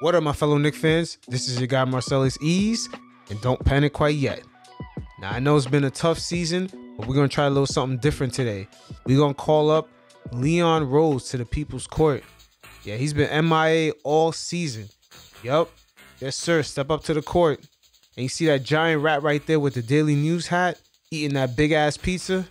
What up, my fellow Knick fans? This is your guy Marcellus Ease, and don't panic quite yet. Now, I know it's been a tough season, but we're gonna try a little something different today. We're gonna call up Leon Rose to the People's Court. Yeah, he's been MIA all season. Yup. Yes, sir. Step up to the court. And you see that giant rat right there with the Daily News hat eating that big ass pizza?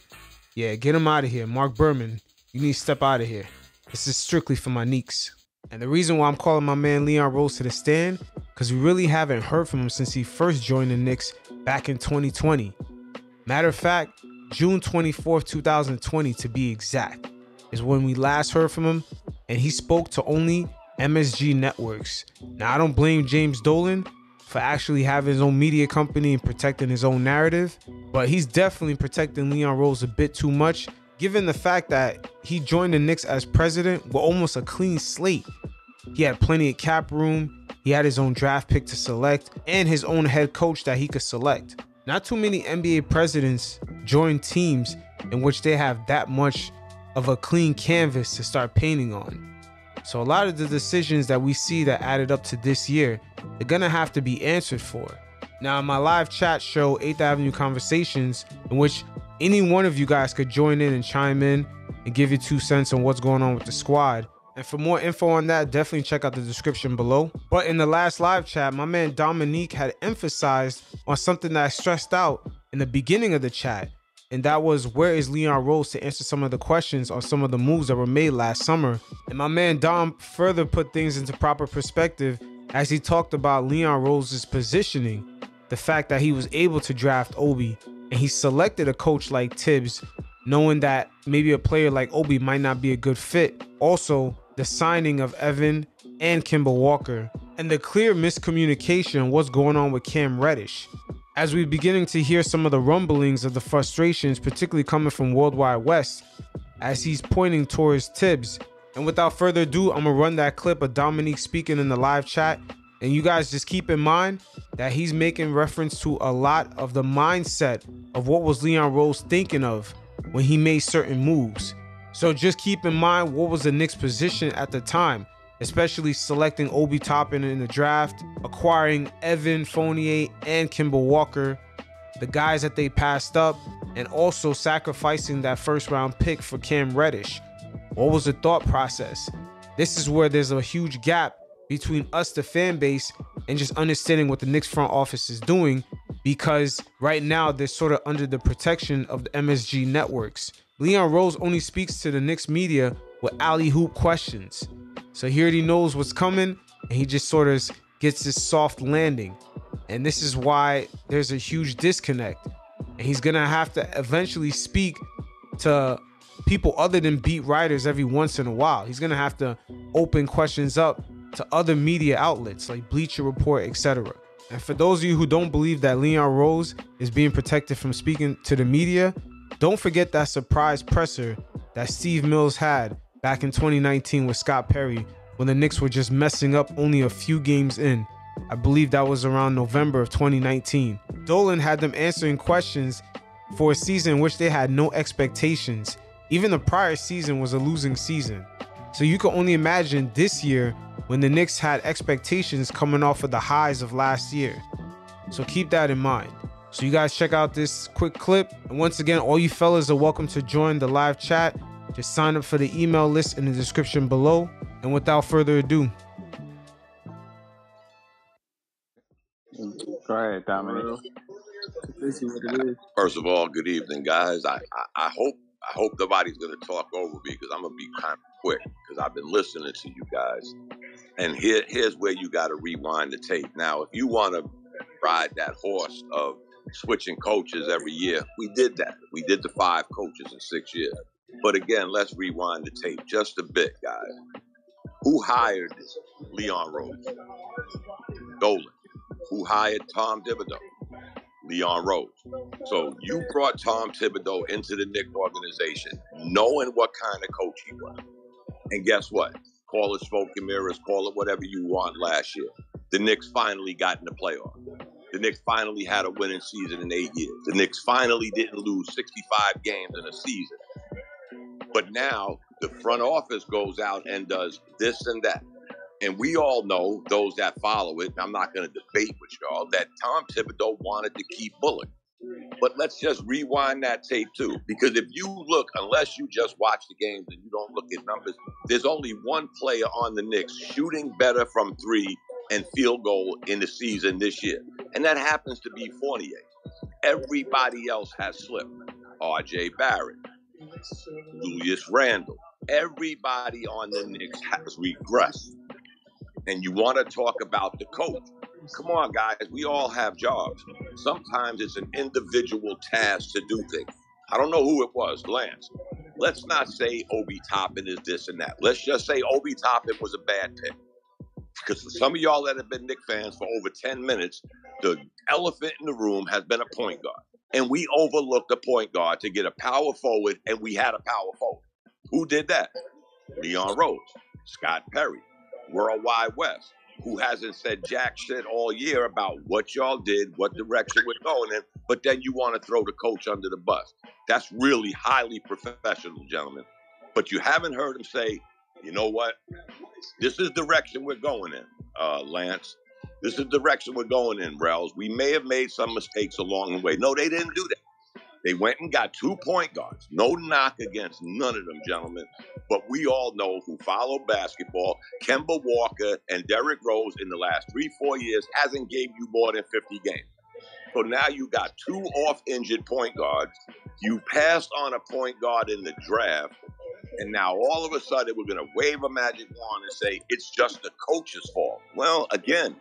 Yeah, get him out of here. Marc Berman, you need to step out of here. This is strictly for my Neeks. And the reason why I'm calling my man Leon Rose to the stand, because we really haven't heard from him since he first joined the Knicks back in 2020. Matter of fact, June 24th, 2020 to be exact, is when we last heard from him, and he spoke to only MSG Networks. Now, I don't blame James Dolan for actually having his own media company and protecting his own narrative, but he's definitely protecting Leon Rose a bit too much given the fact that he joined the Knicks as president with almost a clean slate. He had plenty of cap room, he had his own draft pick to select, and his own head coach that he could select. Not too many NBA presidents join teams in which they have that much of a clean canvas to start painting on. So a lot of the decisions that we see that added up to this year, they're gonna have to be answered for. Now, in my live chat show, 8th Avenue Conversations, in which any one of you guys could join in and chime in and give your two cents on what's going on with the squad. And for more info on that, definitely check out the description below. But in the last live chat, my man Dominique had emphasized on something that I stressed out in the beginning of the chat. And that was where is Leon Rose to answer some of the questions on some of the moves that were made last summer. And my man Dom further put things into proper perspective as he talked about Leon Rose's positioning, the fact that he was able to draft Obi and he selected a coach like Thibs, knowing that maybe a player like Obi might not be a good fit. Also, the signing of Evan and Kemba Walker, and the clear miscommunication what's going on with Cam Reddish. As we're beginning to hear some of the rumblings of the frustrations, particularly coming from Worldwide Wes, as he's pointing towards Thibs. And without further ado, I'm gonna run that clip of Dominique speaking in the live chat and you guys just keep in mind that he's making reference to a lot of the mindset of what was Leon Rose thinking of when he made certain moves. So just keep in mind what was the Knicks' position at the time, especially selecting Obi Toppin in the draft, acquiring Evan Fournier and Kemba Walker, the guys that they passed up, and also sacrificing that first round pick for Cam Reddish. What was the thought process? This is where there's a huge gap between us, the fan base, and just understanding what the Knicks front office is doing because right now they're sort of under the protection of the MSG networks. Leon Rose only speaks to the Knicks media with alley hoop questions. So he already knows what's coming and he just sort of gets this soft landing. And this is why there's a huge disconnect. And he's going to have to eventually speak to people other than beat writers every once in a while. He's going to have to open questions up to other media outlets like Bleacher Report, etc. And for those of you who don't believe that Leon Rose is being protected from speaking to the media, don't forget that surprise presser that Steve Mills had back in 2019 with Scott Perry when the Knicks were just messing up only a few games in. I believe that was around November of 2019. Dolan had them answering questions for a season in which they had no expectations. Even the prior season was a losing season. So you can only imagine this year when the Knicks had expectations coming off of the highs of last year. So keep that in mind. So you guys check out this quick clip. And once again, all you fellas are welcome to join the live chat. Just sign up for the email list in the description below. And without further ado, Go ahead, Dominic. First of all, good evening, guys. I, I, I hope I hope nobody's gonna talk over me because I'm gonna be kind of quick because I've been listening to you guys. And here, here's where you got to rewind the tape. Now, if you want to ride that horse of switching coaches every year, we did that. We did the five coaches in six years. But again, let's rewind the tape just a bit, guys. Who hired Leon Rose? Dolan. Who hired Tom Thibodeau? Leon Rose. So you brought Tom Thibodeau into the Knick organization knowing what kind of coach he was. And guess what? Call it smoke and mirrors, call it whatever you want last year. The Knicks finally got in the playoffs. The Knicks finally had a winning season in eight years. The Knicks finally didn't lose 65 games in a season. But now the front office goes out and does this and that. And we all know, those that follow it, I'm not going to debate with y'all, that Tom Thibodeau wanted to keep Bullock. But let's just rewind that tape too. Because if you look, unless you just watch the games and you don't look at numbers, there's only one player on the Knicks shooting better from three and field goal in the season this year. And that happens to be Fournier. Everybody else has slipped. RJ Barrett, Julius Randle. Everybody on the Knicks has regressed. And you want to talk about the coach. Come on, guys. We all have jobs. Sometimes it's an individual task to do things. I don't know who it was, Lance. Let's not say Obi Toppin is this and that. Let's just say Obi Toppin was a bad pick. Because some of y'all that have been Knick fans for over 10 minutes, the elephant in the room has been a point guard. And we overlooked a point guard to get a power forward, and we had a power forward. Who did that? Leon Rose, Scott Perry, Worldwide Wes, who hasn't said jack shit all year about what y'all did, what direction we're going in, but then you want to throw the coach under the bus. That's really highly professional, gentlemen. But you haven't heard him say, you know what? This is direction we're going in, uh, Lance. This is direction we're going in, Rels. We may have made some mistakes along the way. No, they didn't do that. They went and got two point guards. No knock against none of them, gentlemen. But we all know who follow basketball, Kemba Walker and Derrick Rose in the last three, four years hasn't gave you more than 50 games. So now you got two off injured point guards. You passed on a point guard in the draft. And now all of a sudden we're going to wave a magic wand and say it's just the coach's fault. Well, again,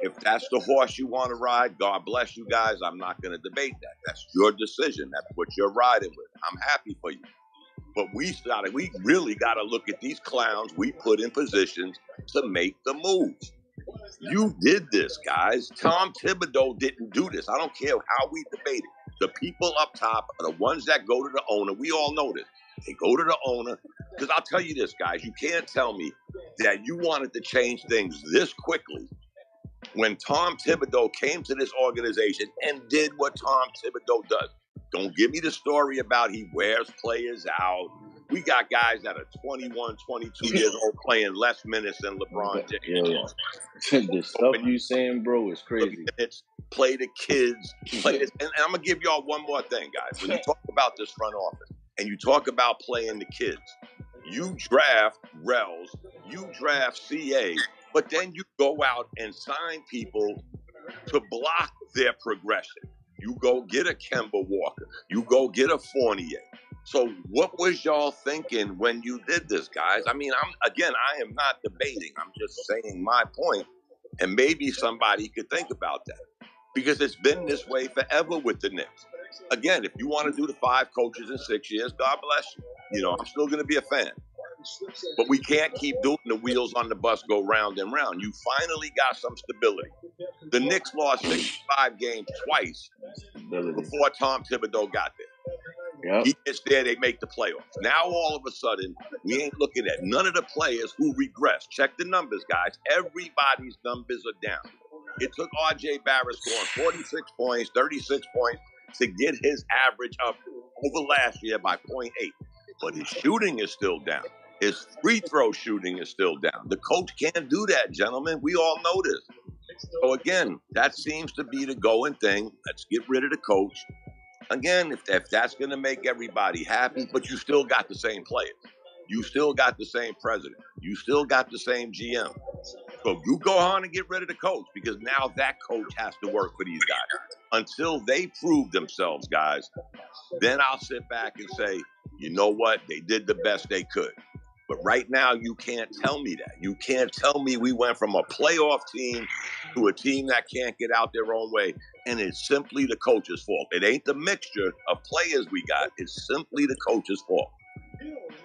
if that's the horse you want to ride, God bless you guys. I'm not going to debate that. That's your decision. That's what you're riding with. I'm happy for you. But we started, we really got to look at these clowns we put in positions to make the moves. You did this, guys. Tom Thibodeau didn't do this. I don't care how we debate it. The people up top are the ones that go to the owner. We all know this. They go to the owner. Because I'll tell you this, guys, you can't tell me that you wanted to change things this quickly when Tom Thibodeau came to this organization and did what Tom Thibodeau does. Don't give me the story about he wears players out. We got guys that are 21, 22 years old playing less minutes than LeBron James. Yeah, yeah. the stuff you saying, bro, is crazy. Minutes, play the kids, play this. And, and I'm going to give y'all one more thing, guys. When you talk about this front office and you talk about playing the kids, you draft Rels, you draft CA, but then you go out and sign people to block their progression. You go get a Kemba Walker. You go get a Fournier. So what was y'all thinking when you did this, guys? I mean, I'm again, I am not debating. I'm just saying my point, and maybe somebody could think about that because it's been this way forever with the Knicks. Again, if you want to do the five coaches in six years, God bless you. You know, I'm still going to be a fan. But we can't keep doing the wheels on the bus go round and round. You finally got some stability. The Knicks lost 65 games twice before Tom Thibodeau got there. Yep. He gets there, they make the playoffs. Now all of a sudden, we ain't looking at none of the players who regress. Check the numbers, guys. Everybody's numbers are down. It took RJ Barrett scoring 46 points, 36 points to get his average up over last year by 0.8. But his shooting is still down. His free throw shooting is still down. The coach can't do that, gentlemen. We all know this. So again, that seems to be the going thing. Let's get rid of the coach. Again, if, if that's going to make everybody happy, but you still got the same players. You still got the same president. You still got the same GM. So you go on and get rid of the coach because now that coach has to work for these guys. Until they prove themselves, guys, then I'll sit back and say, you know what? They did the best they could. But right now, you can't tell me that. You can't tell me we went from a playoff team to a team that can't get out their own way. And it's simply the coach's fault. It ain't the mixture of players we got, it's simply the coach's fault.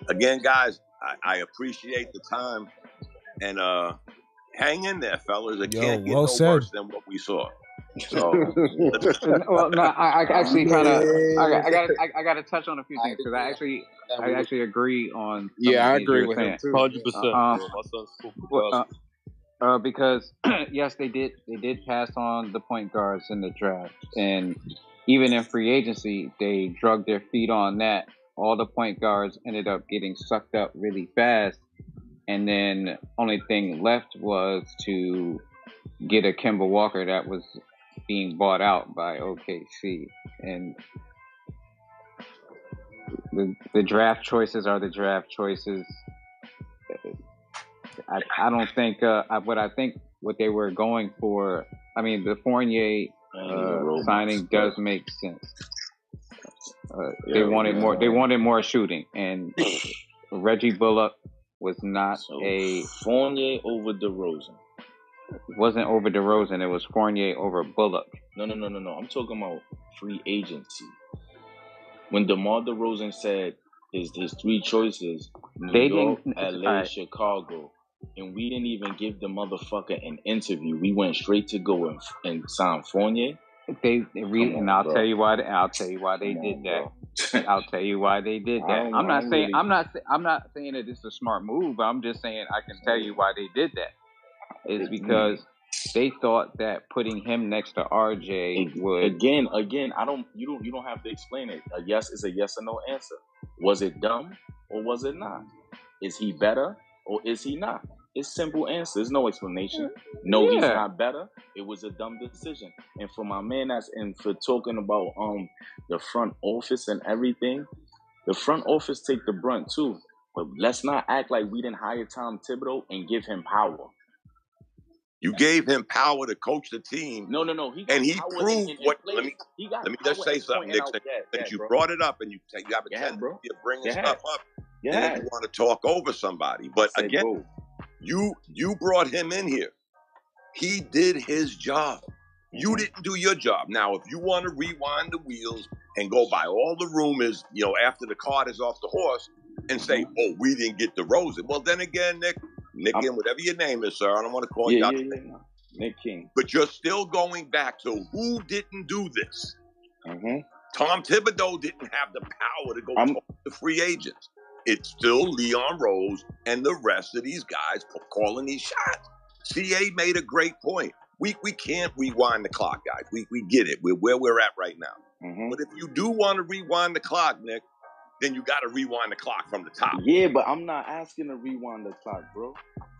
Again, guys, I, I appreciate the time. And uh hang in there, fellas. It Yo, can't get well no said. worse than what we saw. So, well, no, I, I actually kind of, I, I got, I, got to touch on a few things because I actually, I actually agree on. Yeah, I agree with saying. him too. Hundred percent. Uh, uh, uh, because yes, they did, they did pass on the point guards in the draft, and even in free agency, they drug their feet on that. All the point guards ended up getting sucked up really fast and then only thing left was to get a Kemba Walker that was being bought out by OKC, and the the draft choices are the draft choices. I, I don't think uh, what I think what they were going for. I mean, the Fournier uh, signing does make sense. Uh, yeah, they wanted more. They wanted more shooting, and Reggie Bullock was not so a Fournier over DeRozan. It wasn't over DeRozan. It was Fournier over Bullock. No, no, no, no, no. I'm talking about free agency. When DeMar DeRozan said his his three choices: New they York, LA, right. Uh, Chicago, and we didn't even give the motherfucker an interview. We went straight to go and, and sign Fournier. They, they re- on, and I'll bro. tell you why. They, I'll tell you why they Come did on, that. I'll tell you why they did that. I'm not saying. I'm not I'm not saying that it's a smart move. I'm just saying I can tell you why they did that. Is because they thought that putting him next to RJ would again again. I don't you don't you don't have to explain it. A yes is a yes or no answer. Was it dumb or was it not? Is he better or is he not? It's simple answer. There's no explanation. No, yeah. he's not better. It was a dumb decision. And for my man that's in for talking about um the front office and everything, the front office take the brunt too. But let's not act like we didn't hire Tom Thibodeau and give him power. You gave him power to coach the team. No, no, no. He and he proved what. Let me let me just say something, Nick. Since, yeah, you bro. brought it up and you you have a tendency to bring yeah. stuff up, yeah. you want to talk over somebody. But again, bro. You you brought him in here. He did his job. You mm-hmm. didn't do your job. Now, if you want to rewind the wheels and go by all the rumors, you know, after the cart is off the horse, and say, mm-hmm. "Oh, we didn't get the roses," well, then again, Nick, Nick, and whatever your name is, sir, I don't want to call yeah, you yeah, yeah, Nick King. But you're still going back to who didn't do this. Mm-hmm. Tom Thibodeau didn't have the power to go I'm, talk to free agents it's still Leon Rose and the rest of these guys calling these shots. CA made a great point. We, we can't rewind the clock, guys. We, we get it. We're where we're at right now. Mm-hmm. But if you do want to rewind the clock, Nick, then you got to rewind the clock from the top. Yeah, but I'm not asking to rewind the clock, bro.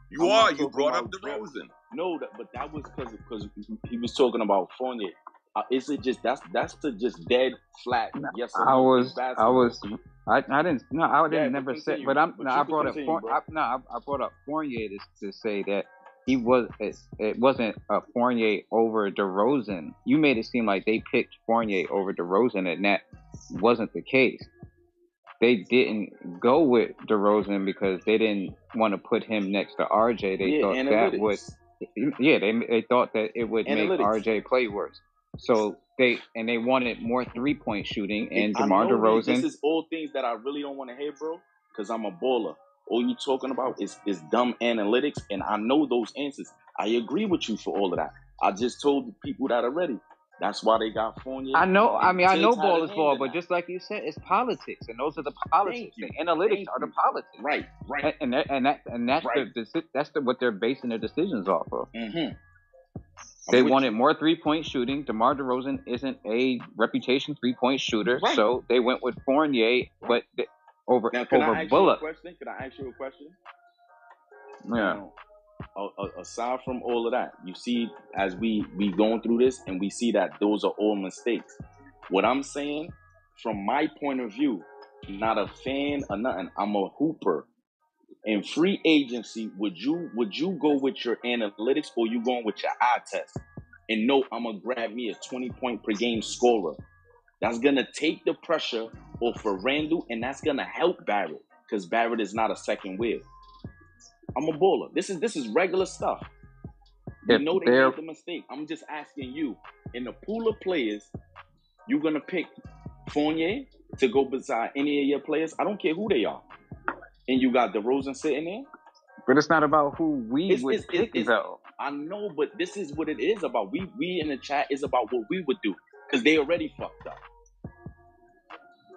You I'm are. You brought up DeRozan. No, that, but that was because because he was talking about Fournier. Uh, is it just that's that's the just dead flat? Yes, I was I was I, I didn't no I didn't yeah, never say but I'm but no, I brought up For, I, no I, I, brought up Fournier to, to say that he was it, it wasn't a Fournier over DeRozan. You made it seem like they picked Fournier over DeRozan, and that wasn't the case. They didn't go with DeRozan because they didn't want to put him next to RJ. They yeah, thought analytics. that would yeah they they thought that it would analytics. make RJ play worse. So they and they wanted more three point shooting and DeMar DeRozan. This is all things that I really don't want to hear, bro, because I'm a baller. All you talking about is is dumb analytics, and I know those answers. I agree with you for all of that. I just told the people that already. That's why they got Fournier. I know. I mean, I know ball is ball, but just like you said, it's politics, and those are the politics. The analytics Thank are the politics. Right. Right. And and that, and, that, and that's right. the that's the, what they're basing their decisions off of. Mm-hmm. They wanted more three point shooting. DeMar DeRozan isn't a reputation three point shooter, right. so they went with Fournier, but they, over now, can over I ask Bullock. You a question? Can I ask you a question? Yeah. Now, aside from all of that, you see, as we we going through this, and we see that those are all mistakes. What I'm saying, from my point of view, not a fan or nothing. I'm a hooper in free agency, would you would you go with your analytics or you going with your eye test? And no, I'm gonna grab me a 20 point per game scorer. That's gonna take the pressure off for Randle, and that's gonna help Barrett because Barrett is not a second wheel. I'm a baller. This is this is regular stuff. You know they made the mistake. I'm just asking you, in the pool of players, you're gonna pick Fournier to go beside any of your players. I don't care who they are and you got DeRozan sitting there. But it's not about who we it's, would it's, pick, it's, though. I know, but this is what it is about. We we in the chat is about what we would do because they already fucked up.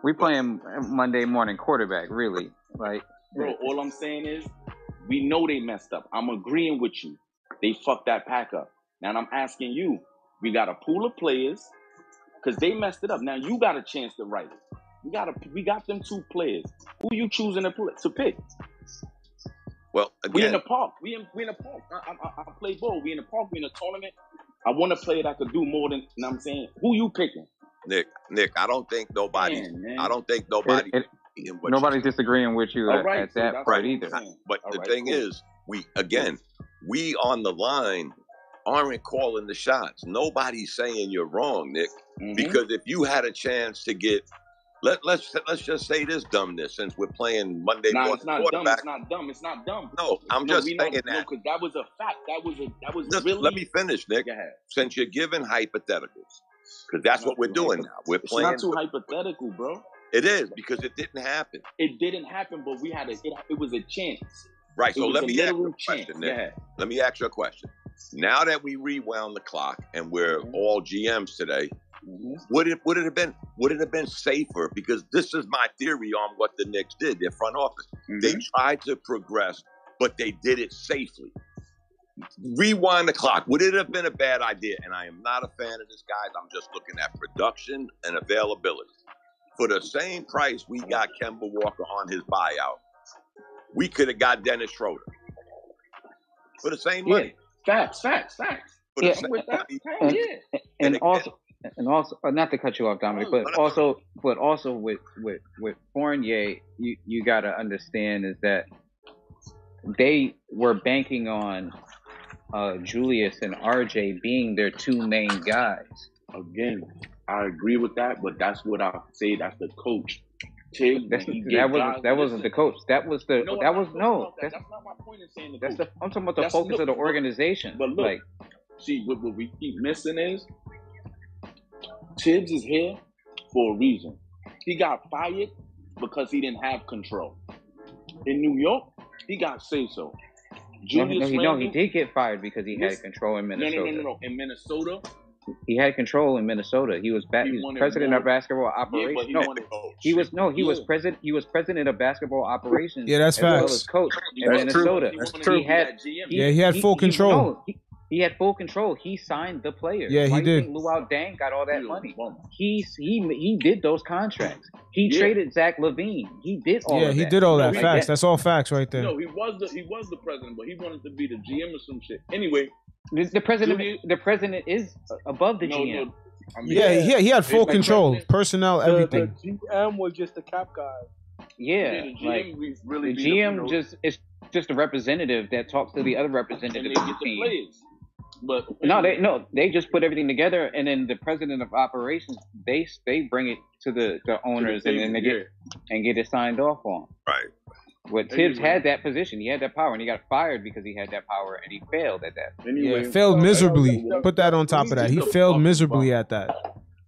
We playing Monday morning quarterback, really. Like, bro, all I'm saying is we know they messed up. I'm agreeing with you. They fucked that pack up. Now I'm asking you. We got a pool of players because they messed it up. Now you got a chance to write it. We got a, we got them two players. Who you choosing to, to pick? Well, again, we in the park. We in we in the park. I, I, I play ball. We in the park. We in a tournament. I want to play that could do more than. You know what I'm saying? Who you picking? Nick, Nick, I don't think nobody. Man, I don't think nobody. It, it, nobody's disagreeing with you at, right, at that point either. But All the right, thing cool. is, we again, we on the line aren't calling the shots. Nobody's saying you're wrong, Nick. Mm-hmm. Because if you had a chance to get let, let's let's just say this dumbness since we're playing Monday nah, morning it's not quarterback. Dumb. It's not dumb. It's not dumb. No, I'm no, just saying that. No, because that was a fact. That was a that was just, really. Let me finish, Nick. Since you're giving hypotheticals, because that's what we're doing now. We're it's playing. It's not too hypothetical, bro. It is because it didn't happen. It didn't happen, but we had a. It, it was a chance. Right. It so let me ask you a question. Nick. Let me ask you a question. Now that we rewound the clock and we're mm-hmm. all GMs today, mm-hmm. would it would it have been would it have been safer? Because this is my theory on what the Knicks did. Their front office mm-hmm. they tried to progress, but they did it safely. Rewind the clock. Would it have been a bad idea? And I am not a fan of this, guys. I'm just looking at production and availability. For the same price we got Kemba Walker on his buyout, we could have got Dennis Schroeder for the same money. Facts, facts, facts. Yeah, and, yeah. and, also, and also, uh, not to cut you off, Dominic, but also, but also with with with Fournier, you you got to understand is that they were banking on uh, Julius and RJ being their two main guys. Again, I agree with that, but that's what I say. That's the coach Tig, that wasn't. that wasn't the coach. That was the no, that was no. That's, that's, not my point in saying the That's coach. the I'm talking about the that's, focus look, of the organization. But look, like, see what, what we keep missing is Thibs is here for a reason. He got fired because he didn't have control. In New York, he got say so. Julius no, no, he, no, he did get fired because he had control in Minnesota. No, no, no, no, no. In Minnesota, he had control in Minnesota. He was, ba- he, he was president more. of basketball operations. Yeah, no, he was no, he yeah. was president. He was president of basketball operations. Yeah, that's as facts. Well as coach in that's Minnesota. True. That's true. He had, he, yeah, he had full control. No, he, he, had full control. He signed the players. Yeah, Why he did. Luol Deng got all that money. He he he did those contracts. He yeah. traded Zach LaVine. He did all. Yeah, he that. did all that. facts. That's all facts right there. No, he was the he was the president, but he wanted to be the GM or some shit. Anyway, the, the president, the president is above the no, GM. No, I mean, yeah, yeah, he, had full control, personnel, the, everything. The GM was just the cap guy. Yeah, yeah the GM like, really the GM just is just a representative that talks to the other representatives of the team. Players. But no, they no, they just put everything together, and then the president of operations they they bring it to the, the owners, the and then they get and get it signed off on. Right. But Thibs had that position. He had that power, and he got fired because he had that power, and he failed at that. Anyway, yeah, failed miserably. Put that on top of that. He failed miserably at that.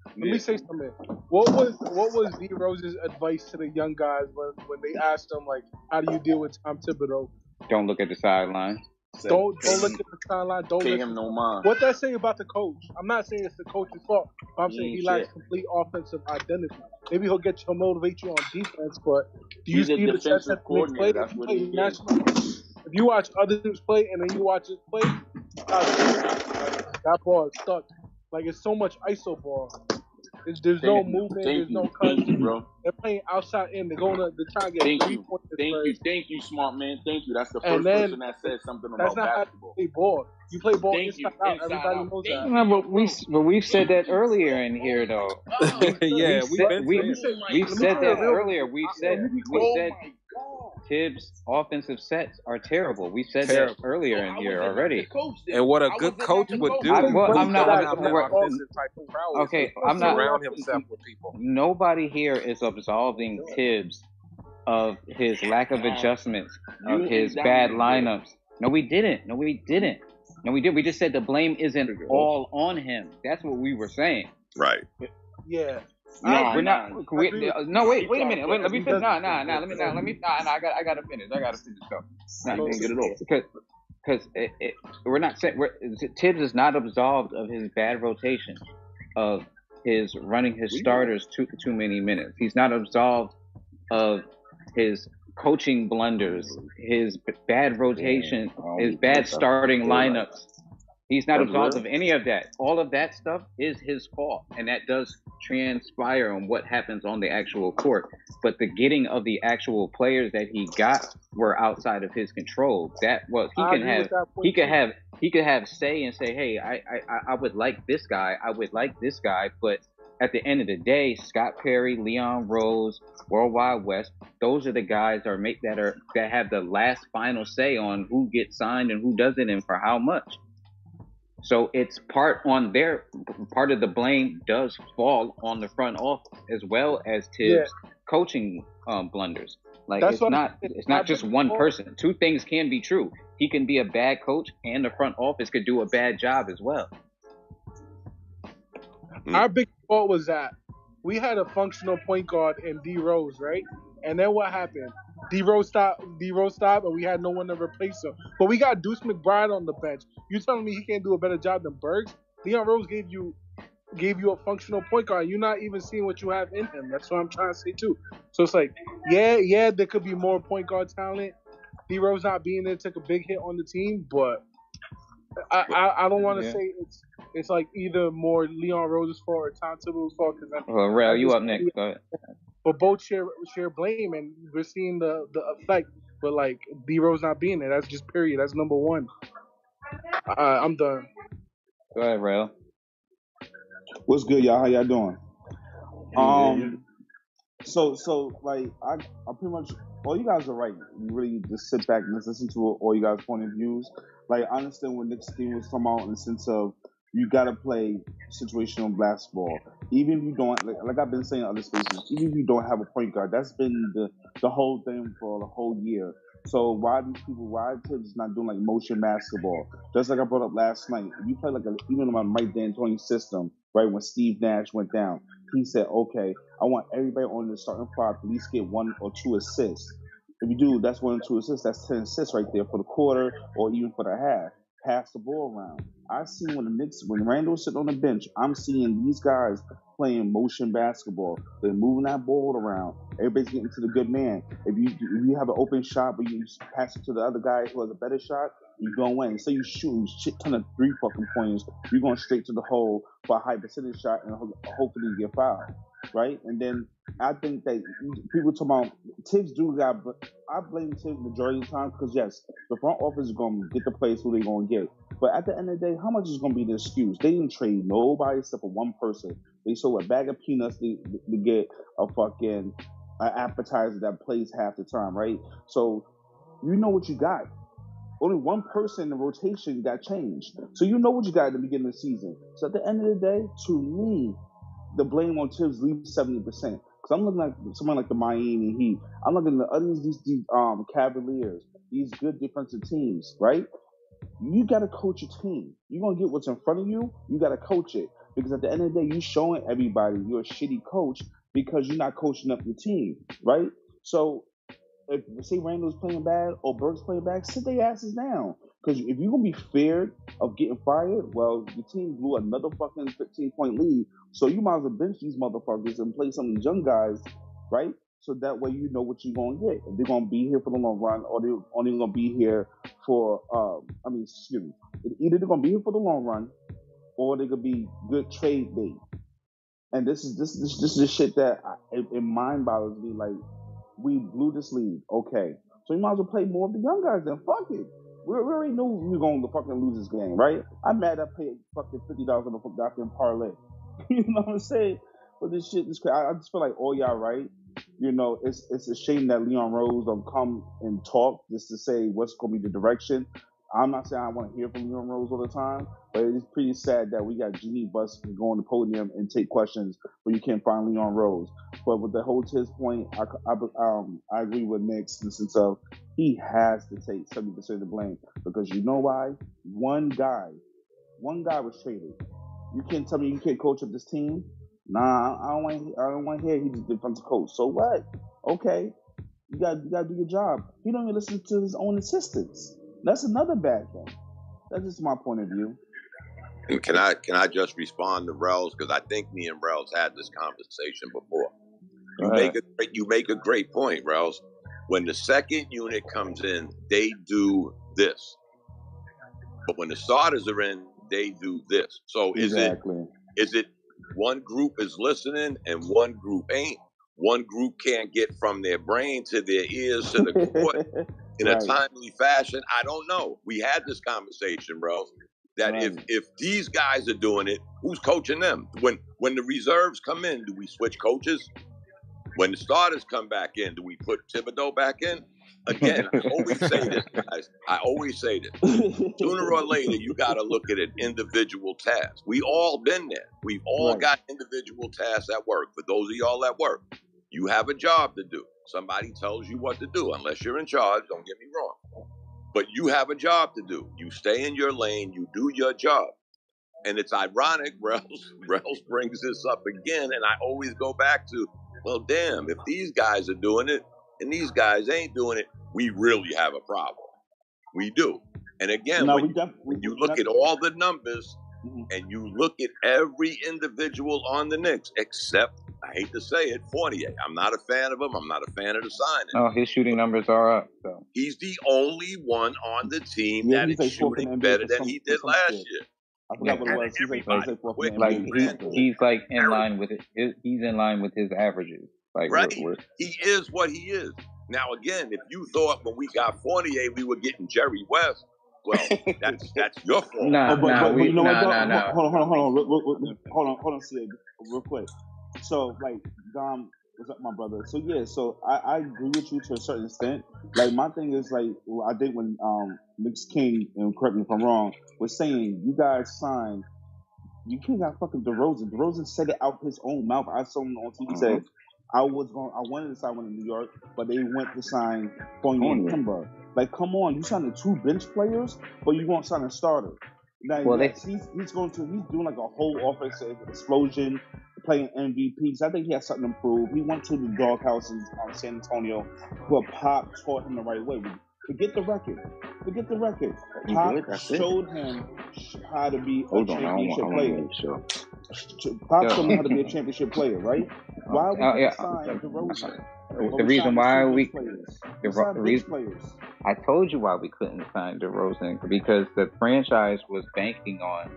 Let me say something. What was what was D Rose's advice to the young guys when, when they asked him like, "How do you deal with Tom Thibodeau?" Don't look at the sideline. Don't don't look at the sideline. Don't pay him no mind. What that say about the coach? I'm not saying it's the coach's fault. I'm saying he, he lacks complete offensive identity. Maybe he'll get you, motivate you on defense, but do you He's see the sets that play? That's what play national? If you watch other teams play and then you watch it play, that ball is stuck. Like it's so much iso ball. There's, there's no movement. There's no cut. bro. They're playing outside in. They're going to they're trying to get thank three you. points. Thank you. Thank you, smart man. Thank you. That's the first then, person that said something about basketball. play ball. You play ball Thank inside you. out. Inside Everybody out. knows Thank that. No, but we but we've said that earlier in here though. Oh, yeah, we said, we, we, we've said that earlier. We've said we said Thibs' offensive sets are terrible. We said terrible. that earlier in here already. And what a good coach would do. I, well, I'm not. I'm, I'm, okay, I'm not. Surround himself with people. Nobody here is absolving Thibs of his lack of adjustments, of his bad lineups. No, we didn't. No, we didn't. No, we did. We just said the blame isn't all on him. That's what we were saying. Right. Yeah. No, we're not. We, no, wait, wait a minute. Wait, let me finish. Nah, nah, nah. Let me, nah, let me. Nah, nah. I got, I got to finish. I got to finish. Go. Nah, get it off. Because, because it, it, we're not saying we're Thibs is not absolved of his bad rotation, of his running his starters too too many minutes. He's not absolved of his coaching blunders, his bad rotation, his bad starting lineups. He's not absolved of any of that. All of that stuff is his fault, and that does transpire on what happens on the actual court. But the getting of the actual players that he got were outside of his control. That was he can have he could have he could have say and say, hey, I, I I would like this guy, I would like this guy, but at the end of the day, Scott Perry, Leon Rose, Worldwide Wes, those are the guys that are make that are that have the last final say on who gets signed and who doesn't and for how much. So it's part on their part of the blame does fall on the front office as well as Thibs' yeah. coaching um, blunders. Like That's it's not it's not just one person. Two things can be true. He can be a bad coach, and the front office could do a bad job as well. Our big fault was that we had a functional point guard in D Rose, right? And then what happened? D Rose stopped. D Rose stopped, and we had no one to replace him. But we got Deuce McBride on the bench. You telling me he can't do a better job than Burks? Leon Rose gave you gave you a functional point guard. You're not even seeing what you have in him. That's what I'm trying to say too. So it's like, yeah, yeah, there could be more point guard talent. D Rose not being there took a big hit on the team, but I I, I don't want to yeah. say it's it's like either more Leon Rose's fault or Tom Thibodeau's fault. Because well, Rail, you up next? Go ahead but both share share blame, and we're seeing the the effect. But like D Rose not being there, that's just period. That's number one. Uh, I'm done. Go ahead, Rail. What's good, y'all? How y'all doing? Um, so so like I I pretty much all you guys are right. You really just sit back and listen to all you guys' point of views. Like I understand what Nick Steen was talking about in the sense of you gotta play situational basketball. Even if you don't, like, like, I've been saying in other spaces, even if you don't have a point guard, that's been the the whole thing for the whole year. So why these people, why kids not doing like motion basketball? Just like I brought up last night, you play like a, even on Mike D'Antoni system, right? When Steve Nash went down, he said, okay, I want everybody on the starting five to at least get one or two assists. If you do, that's one or two assists. That's ten assists right there for the quarter or even for the half pass the ball around. I see when the Knicks, when Randle's sitting on the bench, I'm seeing these guys playing motion basketball. They're moving that ball around. Everybody's getting to the good man. If you if you have an open shot, but you pass it to the other guy who has a better shot, going to win. Say you shoot shit ton of three fucking points, you're going straight to the hole for a high percentage shot and hopefully you get fouled right? And then I think that people talk about Thibs do got, but I blame Thibs majority of the time because yes, the front office is to get the players who they're going to get. But at the end of the day, how much is to be the excuse? They didn't trade nobody except for one person. They sold a bag of peanuts to, to get a fucking an appetizer that plays half the time, right? So you know what you got. Only one person in the rotation got changed. So you know what you got at the beginning of the season. So at the end of the day, to me, the blame on Thibs leaves seventy percent. Because I'm looking at someone like the Miami Heat. I'm looking at others these, these um Cavaliers, these good defensive teams, right? You got to coach your team. You're gonna get what's in front of you. You got to coach it because at the end of the day, you're showing everybody you're a shitty coach because you're not coaching up your team, right? So if say Randle's playing bad or Burke's playing bad, sit their asses down. Because if you're gonna be feared of getting fired, well, your team blew another fucking 15 point lead. So you might as well bench these motherfuckers and play some of these young guys, right? So that way you know what you're gonna get. If they're gonna be here for the long run, or they're only gonna be here for, um, I mean, excuse me, either they're gonna be here for the long run, or they could be good trade bait. And this is this this this is the shit that I, it, it mind boggles me. Like we blew this lead, okay. So you might as well play more of the young guys. Then fuck it we, already knew we were going to fucking lose this game, right? I'm mad I paid fucking fifty dollars on the goddamn parlay. you know what I'm saying? But this shit, this I, I just feel like all y'all right. You know, it's it's a shame that Leon Rose don't come and talk just to say what's going to be the direction. I'm not saying I want to hear from Leon Rose all the time, but it's pretty sad that we got Jeanie Buss go on the podium and take questions, but you can't find Leon Rose. But with the whole Thibs point, I, I, um, I agree with Nick in the sense of he has to take 70% of the blame because you know why? One guy, one guy was traded. You can't tell me you can't coach up this team. Nah, I don't want. I don't want to hear he's a defensive coach. So what? Okay, you got you got to do your job. He don't even listen to his own assistants. That's another bad thing. That's just my point of view. And can I can I just respond to Rels because I think me and Rels had this conversation before. You make a great, you make a great point, Rels. When the second unit comes in, they do this. But when the starters are in, they do this. So is exactly. it is it one group is listening and one group ain't? One group can't get from their brain to their ears to the court in right. a timely fashion. I don't know. We had this conversation, bro. That right. if if these guys are doing it, who's coaching them? When when the reserves come in, do we switch coaches? When the starters come back in, do we put Thibodeau back in? Again, I always say this, guys. I always say this. Sooner or later, you got to look at an individual task. We all been there. We've all right. got individual tasks at work. For those of y'all at work, you have a job to do. Somebody tells you what to do, unless you're in charge. Don't get me wrong. But you have a job to do. You stay in your lane. You do your job. And it's ironic, Rels, Rels brings this up again, and I always go back to, well, damn, if these guys are doing it and these guys ain't doing it, we really have a problem. We do. And again, no, when, def- when, you look at all the numbers mm-hmm. and you look at every individual on the Knicks, except I hate to say it, Fournier. I'm not a fan of him. I'm not a fan of the signing. Oh, his shooting numbers are up. So. He's the only one on the team yeah, that is shooting better than he did last year. I forgot what it was. He's like, like he's, he's like in line with it. He's in line with his averages. Like right, we're, we're, he is what he is. Now again, if you thought when we got Fournier we were getting Jerry West, well, that's that's your fault. Nah, oh, but, nah, but, we, you know nah, what? Nah, nah. Hold on, hold on, hold on, hold on, hold on, hold on, Sid, real quick. So, like, Dom, what's up, my brother? So yeah, so I, I agree with you to a certain extent. Like, my thing is like, I think when um Mix King, and correct me if I'm wrong, was saying you guys signed. You can't got fucking DeRozan. DeRozan said it out his own mouth. I saw him on TV uh-huh. say, I was going. I wanted to sign one in New York, but they went to sign Fournier Kemba. Like, come on, you signed two bench players, but you won't sign a starter. Now, well, they, he's, he's going to he's doing like a whole offensive explosion, playing MVPs. I think he has something to prove. He went to the doghouse in um, San Antonio, where Pop taught him the right way. Forget the record. Forget the record. Pop showed him how to be a championship on, player. Sure. Pop showed him how to be a championship player, right? Why would uh, yeah, sign DeRozan? The reason why we the, the reason. I told you why we couldn't sign DeRozan because the franchise was banking on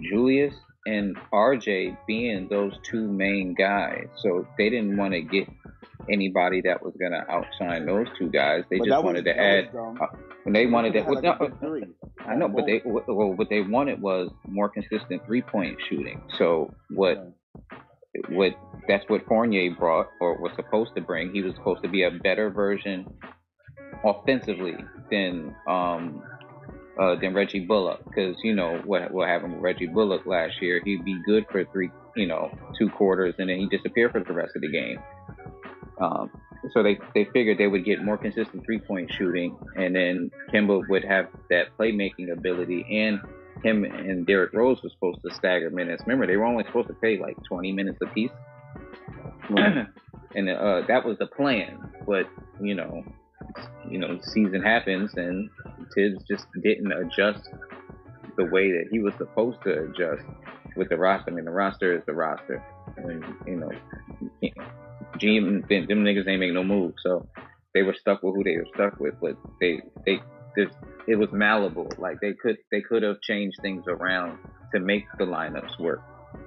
Julius and RJ being those two main guys. So they didn't want to get anybody that was going to outshine those two guys. They but just wanted was, to add. Uh, when they wanted well, no, I know, but they well, what they wanted was more consistent three point shooting. So what? What that's what Fournier brought or was supposed to bring. He was supposed to be a better version offensively than um, uh, than Reggie Bullock because you know what what happened with Reggie Bullock last year. He'd be good for three, you know, two quarters, and then he disappeared for the rest of the game. Um, so they they figured they would get more consistent three point shooting, and then Kemba would have that playmaking ability, and him and Derrick Rose was supposed to stagger minutes. Remember, they were only supposed to play like 20 minutes apiece, and uh, that was the plan. But you know, you know, season happens and Thibs just didn't adjust the way that he was supposed to adjust with the roster. I mean, the roster is the roster, and you know, GM them, them niggas ain't make no move, so they were stuck with who they were stuck with. But they they it was malleable. Like they could they could have changed things around to make the lineups work,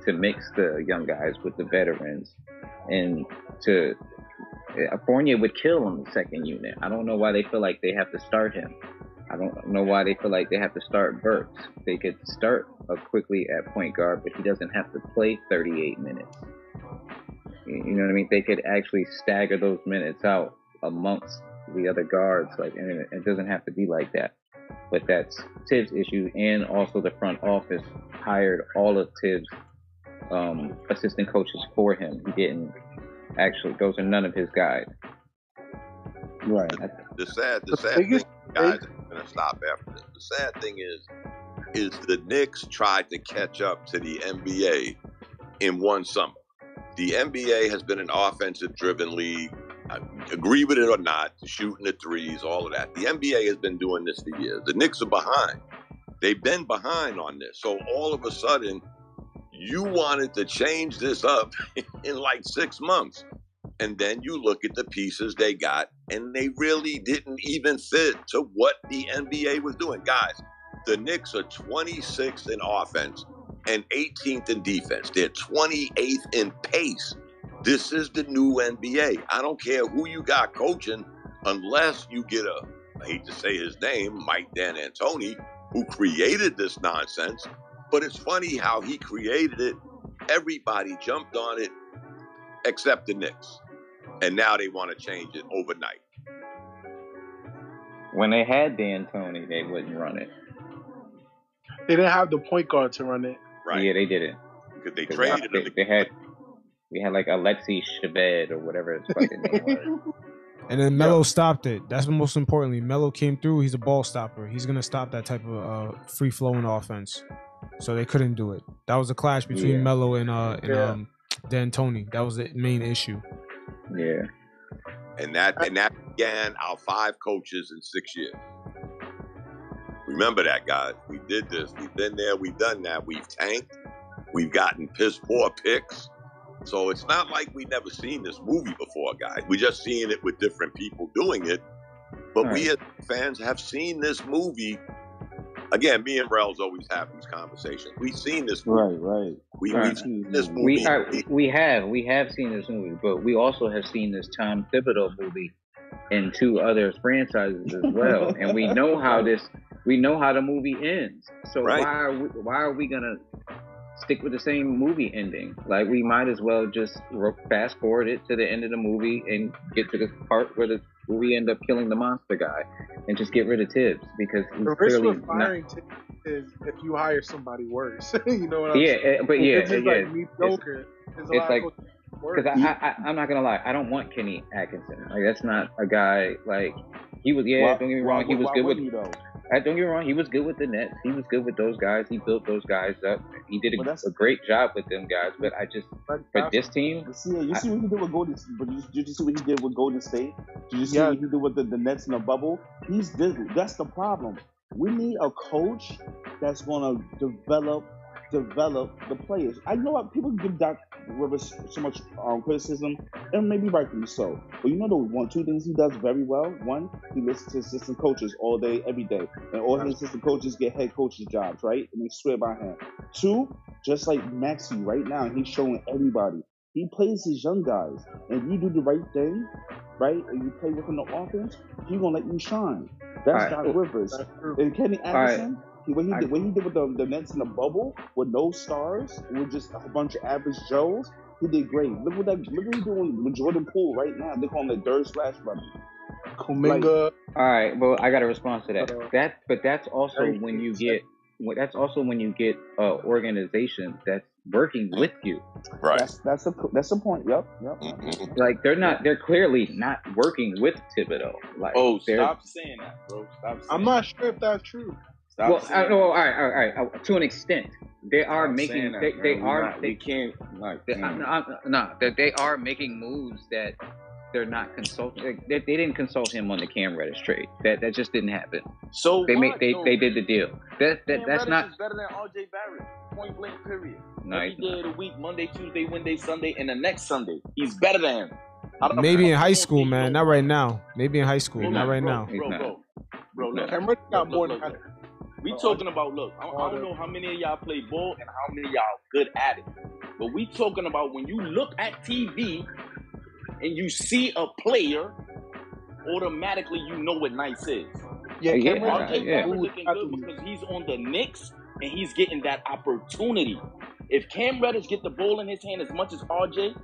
to mix the young guys with the veterans, and to uh, Fournier would kill on the second unit. I don't know why they feel like they have to start him. I don't know why they feel like they have to start Burks. They could start Quickley at point guard, but he doesn't have to play 38 minutes. You know what I mean? They could actually stagger those minutes out amongst the other guards. Like, and it doesn't have to be like that. But that's Thibs' issue, and also the front office hired all of Thibs' um, assistant coaches for him. He didn't Actually, those are none of his guys. Right. The sad, the sad thing, guys, I'm gonna stop after this. The sad thing is, is the Knicks tried to catch up to the NBA in one summer. The NBA has been an offensive-driven league. Agree with it or not, shooting the threes, all of that. The NBA has been doing this for years. The Knicks are behind. They've been behind on this. So all of a sudden, you wanted to change this up in like six months. And then you look at the pieces they got, and they really didn't even fit to what the NBA was doing. Guys, the Knicks are 26th in offense and 18th in defense. They're 28th in pace. This is the new NBA. I don't care who you got coaching, unless you get a, I hate to say his name, Mike D'Antoni, who created this nonsense. But it's funny how he created it. Everybody jumped on it except the Knicks. And now they want to change it overnight. When they had Dan D'Antoni, they wouldn't run it. They didn't have the point guard to run it. Right. Yeah, they didn't. Because they traded they, they, had we had like Alexei Shved or whatever his fucking name was. And then Melo yeah. stopped it. That's most importantly. Melo came through. He's a ball stopper. He's gonna stop that type of uh, free flowing offense. So they couldn't do it. That was a clash between yeah. Melo and uh and yeah. um D'Antoni. That was the main issue. Yeah. And that and that began our five coaches in six years. Remember that, guys. We did this. We've been there. We've done that. We've tanked. We've gotten piss poor picks. So it's not like we never seen this movie before, guys. We just seeing it with different people doing it. But right. we as fans have seen this movie. Again, me and Rel's always have these conversations. We've seen this movie. Right, right. We, right. We've seen this movie. We, are, we have. We have seen this movie, but we also have seen this Tom Thibodeau movie in two other franchises as well. and we know how this we know how the movie ends. So right. why are we why are we gonna stick with the same movie ending? Like we might as well just fast forward it to the end of the movie and get to the part where the we end up killing the monster guy and just get rid of Thibs because he's the risk with firing not... is if you hire somebody worse. you know what I'm yeah, saying? Eh, but yeah, it's just yeah, like mediocre. It's, it's like because I, I, I, am not gonna lie, I don't want Kenny Atkinson. Like that's not a guy like he was. Yeah, why, don't get me wrong, why, he was good with. I, don't get me wrong, he was good with the Nets. He was good with those guys. He built those guys up. He did a, a great job with them guys. But I just for this team, see, you see what he did with Golden. But you, did you see what he did with Golden State? Did you see yeah. what he did with the, the Nets in the bubble? He's that's the problem. We need a coach that's gonna develop develop the players. I know what people give Doc Rivers so much um, criticism, and maybe rightfully so. But you know the one, two things he does very well. One, he listens to assistant coaches all day, every day, and all his assistant coaches get head coaches jobs, right? And they swear by him. Two, just like Maxey right now, he's showing everybody. He plays his young guys, and if you do the right thing, right, and you play within the offense, he's gonna let you shine. That's right. Doc Rivers. And Kenny Anderson. Right what he did, what he did with the, the Nets in the bubble with no stars, with just a bunch of average Joes, he did great. Look what that look what he's doing with Jordan Poole right now. They call him the dirt splash brother. Kuminga. Like, all right, well, I got a response to that. Uh, that, but that's also when you get. That's also when you get uh, organization that's working with you. Right. That's that's a that's a point. Yep. Yep. Mm-hmm. Like they're not. They're clearly not working with Thibodeau. Like oh, stop saying that, bro. Stop. I'm not sure if that's true. Stop well, I, uh, oh, all right, all right, all right. Uh, to an extent, they are Stop making. That, they, they are. Not, they, we can't. Like, they, mm. uh, no, no, that they are making moves that they're not consulting. They, they, didn't consult him on the Cam Reddish trade. That that just didn't happen. So they what? made they, no. they did the deal. That that Cam that's Reddish not is better than R.J. Barrett. Point blank. Period. No, Every day of the week, Monday, Tuesday, Wednesday, Sunday, and the next Sunday, he's better than him. Maybe in high school, man. Not right now. Maybe in high school. not right bro, now. Bro, bro, bro, bro. Look, Cam Reddish got more than that. We oh, talking about look. I, I don't know how many of y'all play ball and how many of y'all good at it, but we talking about when you look at TV and you see a player, automatically you know what nice is. Yeah, yeah, RJ yeah. Barrett looking good because he's on the Knicks and he's getting that opportunity. If Cam Reddish get the ball in his hand as much as RJ,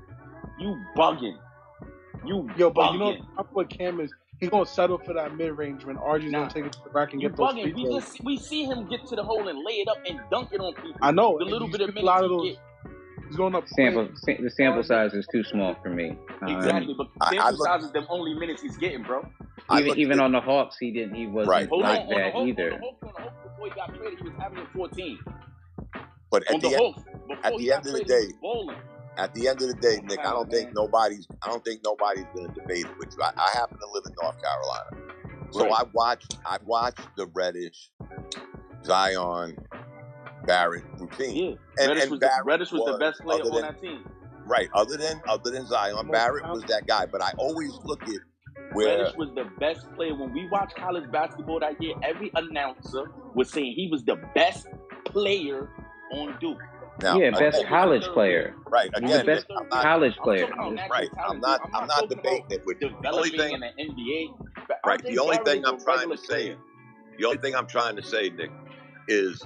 you bugging. You yo, but you know what Cam is he's gonna settle for that mid range when RJ's nah. gonna take it to the back and you get those bugging. We just we see him get to the hole and lay it up and dunk it on people. I know the little bit of minutes a lot of those, He's going up. Sample the sample size is too small for me. Exactly, um, but sample I, I look, size is the only minutes he's getting, bro. Even even on the Hawks, he didn't. He wasn't right. Hold like on, that on either. On the Hawks, on the Hawks, before he got traded, he was averaging 14. But at on the, the end, Hawks, at the end of the day, at the end of the day, Nick, I don't think nobody's. I don't think nobody's going to debate it with you. I, I happen to live in North Carolina. So right. I watched I watched the Reddish, Zion, Barrett routine. Yeah. And, Reddish, and was, Barrett the, Reddish was, was the best player on that team. Right. Other than other than Zion, Barrett was that guy. But I always look at where Reddish was the best player. When we watched college basketball that year, every announcer was saying he was the best player on Duke. Now, yeah, best college player. Right. Again, best not, college player. right. I'm not. I'm not debating it with you. The only thing in the NBA. Right. The only thing I'm trying to say. The only thing I'm trying to say, Nick, is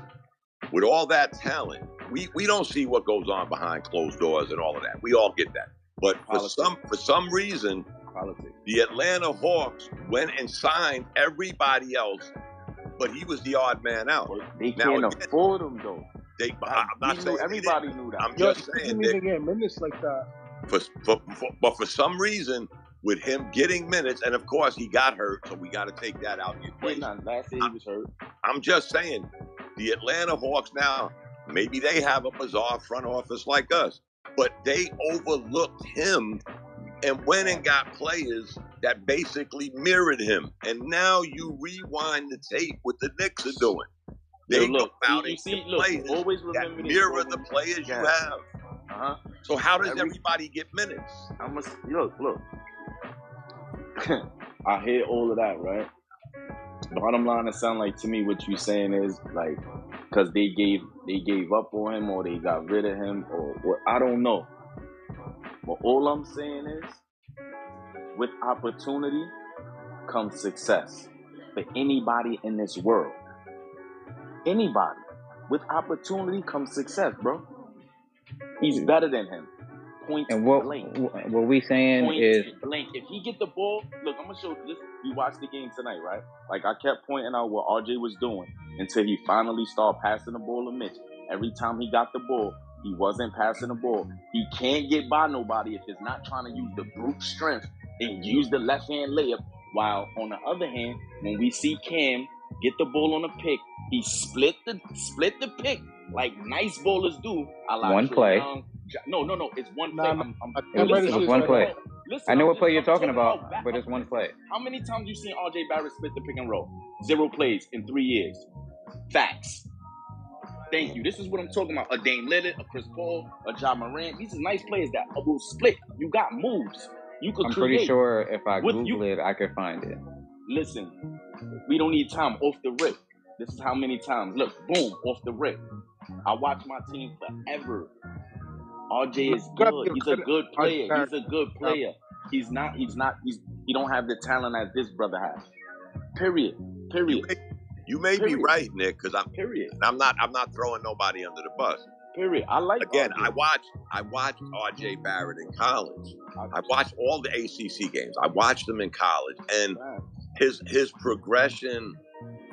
with all that talent, we we don't see what goes on behind closed doors and all of that. We all get that. But for Politics. some for some reason, Politics. the Atlanta Hawks went and signed everybody else, but he was the odd man out. They can't again, afford him though. They, I'm not saying everybody knew that. I'm just saying they didn't get minutes like that. For, for, for, but for some reason, with him getting minutes, and of course he got hurt, so we got to take that out of the equation. last year he was hurt. I'm just saying, the Atlanta Hawks now, maybe they have a bizarre front office like us, but they overlooked him and went and got players that basically mirrored him. And now you rewind the tape what the Knicks are doing. They look, out and see, look, always that mirror the players you have. Uh-huh. So how does Every, everybody get minutes? I must look, look. I hear all of that, right? Bottom line, it sound like to me what you saying is like because they gave they gave up on him or they got rid of him or what I don't know. But all I'm saying is, with opportunity comes success for anybody in this world. Anybody. With opportunity comes success, bro. He's better than him. Point and what, blank. What we saying Point is blank. If he get the ball, look, I'm gonna show you this. You watched the game tonight, right? Like I kept pointing out what RJ was doing until he finally started passing the ball to Mitch. Every time he got the ball, he wasn't passing the ball. He can't get by nobody if he's not trying to use the brute strength and use the left hand layup. While on the other hand, when we see Cam get the ball on a pick, he split the split the pick like nice bowlers do. one play. Young. No, no, no. It's one play. I'm, I'm, it was, it was one play. Listen, I know what play you're talking about, about, but it's one play. How many times you seen RJ Barrett split the pick and roll? Zero plays in three years. Facts. Thank you. This is what I'm talking about. A Dame Lillard, a Chris Paul, a Ja Morant. These are nice players that will split. You got moves. You could. I'm pretty sure if I Google you, it, I could find it. Listen, we don't need time off the rip. This is how many times. Look, boom, off the rip. I watch my team forever. RJ is good. He's a good player. He's a good player. He's not. He's not. He's. He don't have the talent as this brother has. Period. Period. You may Period. be right, Nick, because I'm period. I'm not I'm not throwing nobody under the bus. Period. I like again. RJ. I watched I watched R.J. Barrett in college. I watched all the ACC games. I watched them in college, and his his progression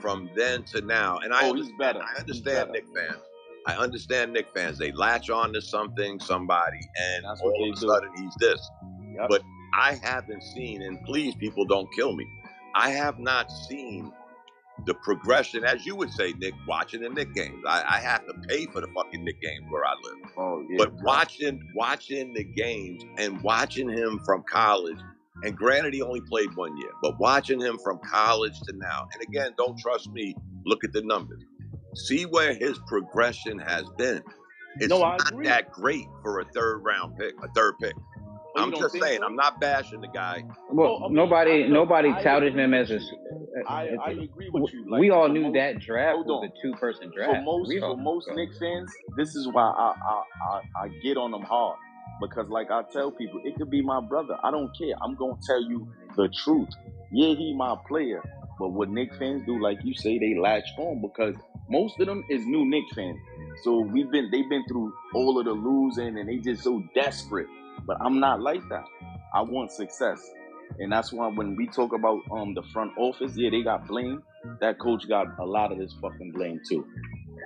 from then to now. And I, oh, he's better. I understand Knick fans. I understand Knick fans. They latch on to something, somebody, and That's all of a sudden he's this. Yep. But I haven't seen, and please, people, don't kill me. I have not seen the progression, as you would say, Nick, watching the Knick games. I, I have to pay for the fucking Knick games where I live. Oh, yeah, but watching watching the games and watching him from college, and granted he only played one year, but watching him from college to now, and again, don't trust me, look at the numbers. See where his progression has been. It's no, not that great for a third round pick, a third pick. Oh, I'm just saying, so? I'm not bashing the guy. Well, okay, nobody, I, nobody I, touted I, him as a. I, uh, I uh, agree with you. Like, we all knew most, that draft was a two-person draft. For most, for most Knicks fans, this is why I, I, I, get on them hard because, like I tell people, it could be my brother. I don't care. I'm gonna tell you the truth. Yeah, he my player, but what Knicks fans do, like you say, they latch on because most of them is new Knicks fans. So we've been, they've been through all of the losing, and they just so desperate but I'm not like that. I want success. And that's why when we talk about um the front office, yeah, they got blame. That coach got a lot of this fucking blame too.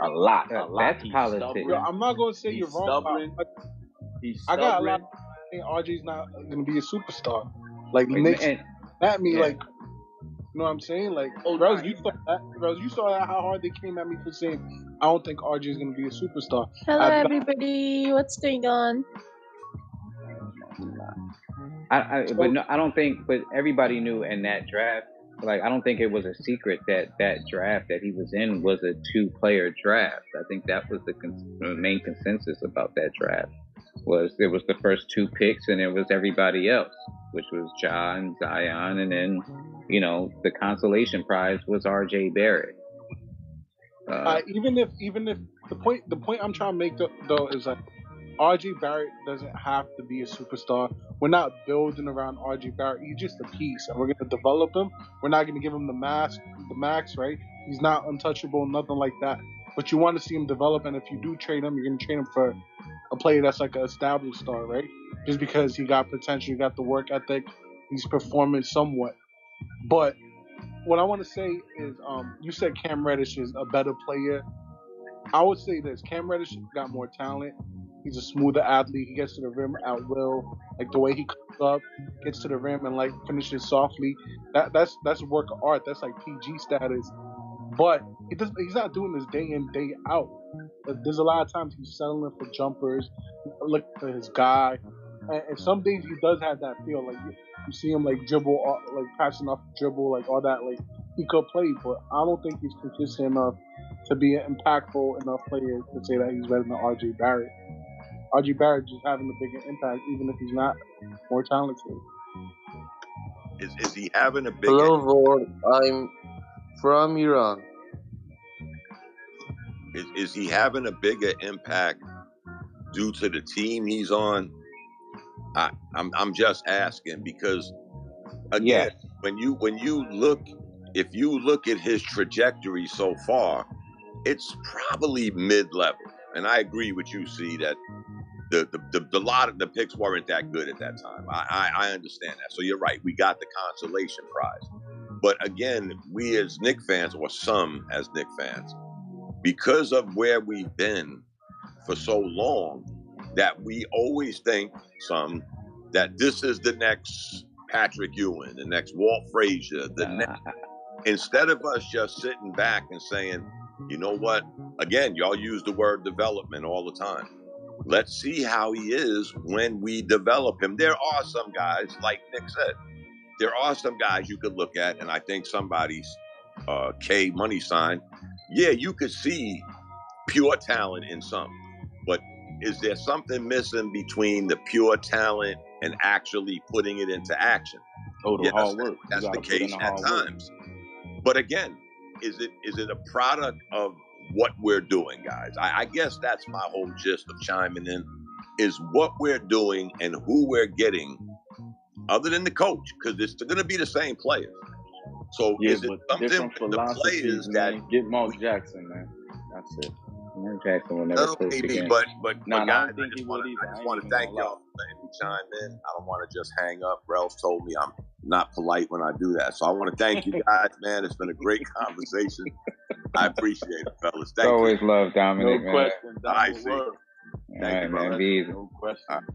A lot, a lot. That's He's politics. Yo, I'm not gonna say He's you're wrong. But He's I got a lot. Of, I think RJ's not gonna be a superstar. Like the Knicks at me, yeah. like you know what I'm saying? Like, oh, bros, you saw that, bros, you saw how hard they came at me for saying I don't think RJ is gonna be a superstar. Hello, I, everybody. What's going on? I, I but no, I don't think. But everybody knew in that draft. Like I don't think it was a secret that that draft that he was in was a two-player draft. I think that was the, con- the main consensus about that draft. Was it was the first two picks and it was everybody else, which was and Zion, and then you know the consolation prize was R.J. Barrett. Uh, uh, even if even if the point the point I'm trying to make though is that RJ Barrett doesn't have to be a superstar. We're not building around RJ Barrett. He's just a piece, and we're going to develop him. We're not going to give him the max, the max, right? He's not untouchable, nothing like that. But you want to see him develop, and if you do trade him, you're to trade him for a player that's like an established star, right? Just because he got potential, he got the work ethic, he's performing somewhat. But what I want to say is, um, you said Cam Reddish is a better player. I would say this: Cam Reddish got more talent. He's a smoother athlete. He gets to the rim at will. Like the way he comes up, gets to the rim and like finishes softly. That that's that's work of art. That's like PG status. But he does he's not doing this day in, day out. There's a lot of times he's settling for jumpers, look for his guy. And, and some days he does have that feel. Like you see him like dribble, uh, like passing off dribble, like all that. Like he could play, but I don't think he's consistent enough to be an impactful enough player to say that he's better than RJ Barrett. RJ Barrett just having a bigger impact, even if he's not more talented. Is, is he having a big? Hello, Lord. I'm from Iran. Is, is he having a bigger impact due to the team he's on? I, I'm I'm just asking because again, yes. when you when you look if you look at his trajectory so far, it's probably mid level. And I agree with you, see that the, the, the, the lot of the picks weren't that good at that time. I, I, I understand that. So you're right. We got the consolation prize. But again, we as Knick fans, or some as Knick fans, because of where we've been for so long, that we always think some that this is the next Patrick Ewing, the next Walt Frazier, the next. Instead of us just sitting back and saying, you know what? Again, y'all use the word development all the time Let's see how he is when we develop him. There are some guys, like Nick said, there are some guys you could look at, and I think somebody's uh, K money sign. Yeah, you could see pure talent in some, but is there something missing between the pure talent and actually putting it into action? Oh, the yes, hard work. That's the case at times. Work. But again, is it is it a product of what we're doing, guys. I, I guess that's my whole gist of chiming in is what we're doing and who we're getting, other than the coach, because it's going to be the same players. So yeah, is it something with the players man. that get Mark Jackson, man? That's it. Mark Jackson will never play maybe, but but, nah, but guys, I just want to thank y'all for letting me chime in. I don't want to just hang up. Ralph told me I'm not polite when I do that, so I want to thank you guys, man. It's been a great conversation. I appreciate it, fellas. Thank always you. love Dominic. No man. question. I see. All right, man. Be easy. No question.